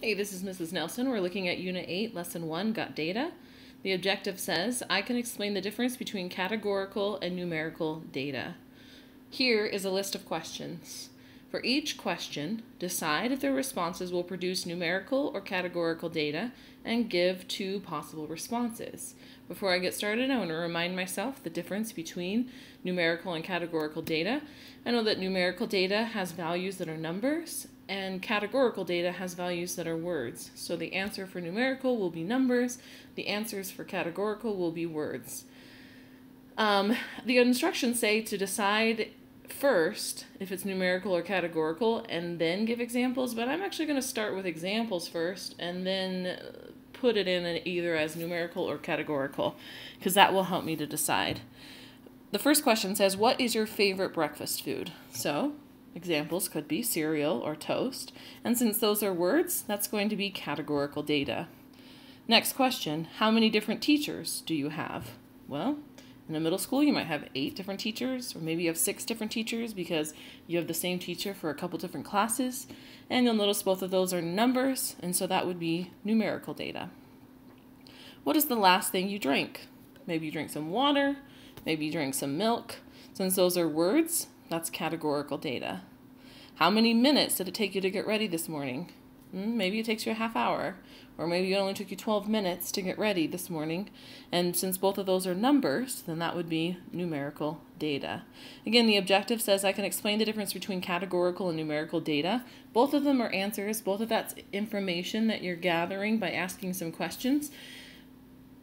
Hey, this is Mrs. Nelson. We're looking at Unit 8, Lesson 1, Got Data. The objective says, I can explain the difference between categorical and numerical data. Here is a list of questions. For each question, decide if the responses will produce numerical or categorical data and give two possible responses. Before I get started, I want to remind myself the difference between numerical and categorical data. I know that numerical data has values that are numbers and categorical data has values that are words. So the answer for numerical will be numbers, the answers for categorical will be words. Um, the instructions say to decide first if it's numerical or categorical and then give examples, but I'm actually going to start with examples first and then put it in either as numerical or categorical because that will help me to decide. The first question says, What is your favorite breakfast food? So Examples could be cereal or toast, and since those are words, that's going to be categorical data. Next question, how many different teachers do you have? Well, in a middle school, you might have eight different teachers, or maybe you have six different teachers because you have the same teacher for a couple different classes. And you'll notice both of those are numbers, and so that would be numerical data. What is the last thing you drink? Maybe you drink some water, maybe you drink some milk. Since those are words, that's categorical data. How many minutes did it take you to get ready this morning? Hmm, maybe it takes you a half hour, or maybe it only took you 12 minutes to get ready this morning. And since both of those are numbers, then that would be numerical data. Again, the objective says I can explain the difference between categorical and numerical data. Both of them are answers, both of that's information that you're gathering by asking some questions.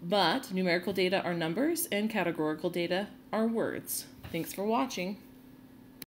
But numerical data are numbers and categorical data are words. Thanks for watching.